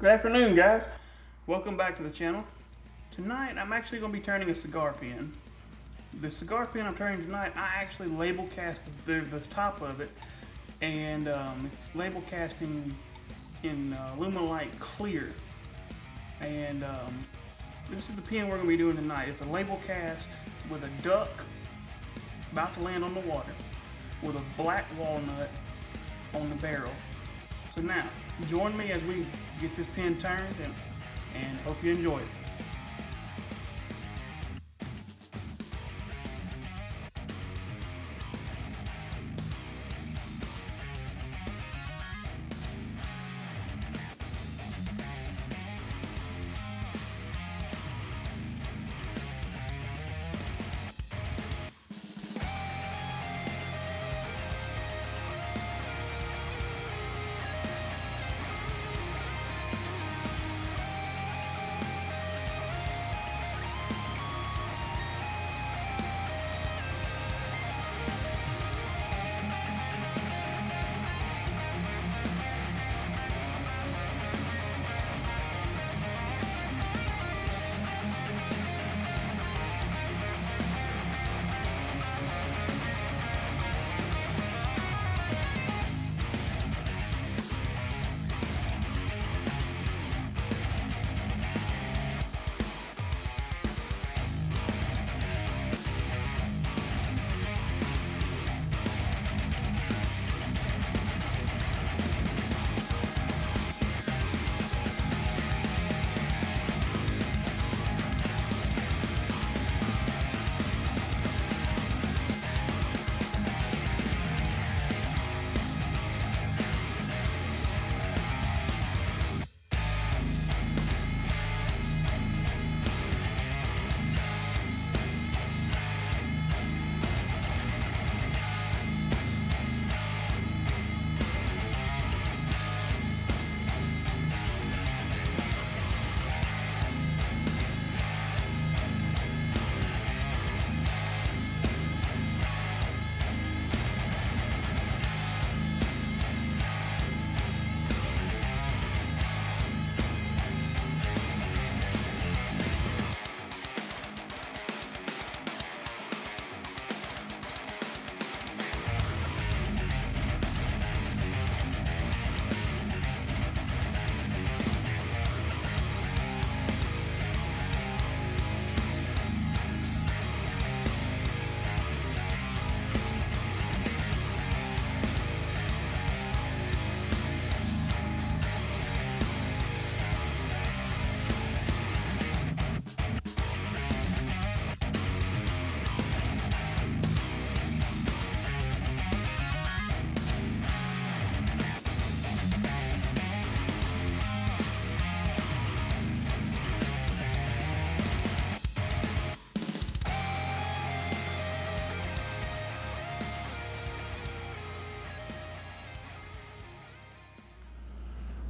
Good afternoon, guys. Welcome back to the channel. Tonight, I'm actually going to be turning a cigar pin. The cigar pin I'm turning tonight, I actually label cast the, the, top of it, and um, it's label casting in uh, Alumilite Clear. And um, this is the pin we're going to be doing tonight. It's a label cast with a duck about to land on the water with a black walnut on the barrel. So now, join me as we get this pin turned and, and hope you enjoy it.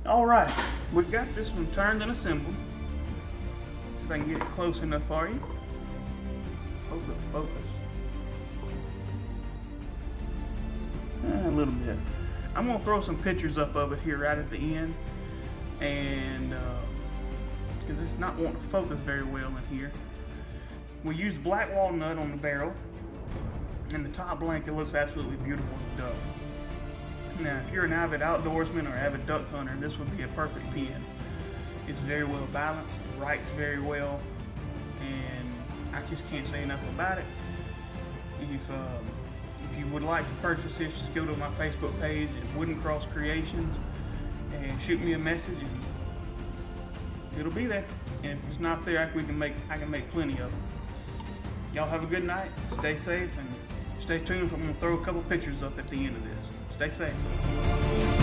All right, we've got this one turned and assembled. See if I can get it close enough for you. It focus. Uh, a little bit. I'm gonna throw some pictures up of it here right at the end, and because uh, it's not wanting to focus very well in here. We used black walnut on the barrel, and the top blanket looks absolutely beautiful as duck. Now, if you're an avid outdoorsman or avid duck hunter, this would be a perfect pin. It's very well balanced, it writes very well, and I just can't say enough about it. If, um, if you would like to purchase this, just go to my Facebook page at Wooden Cross Creations and shoot me a message and it'll be there. And if it's not there, we can make I can make plenty of them. Y'all have a good night, stay safe, and stay tuned. I'm gonna throw a couple pictures up at the end of this. Stay safe.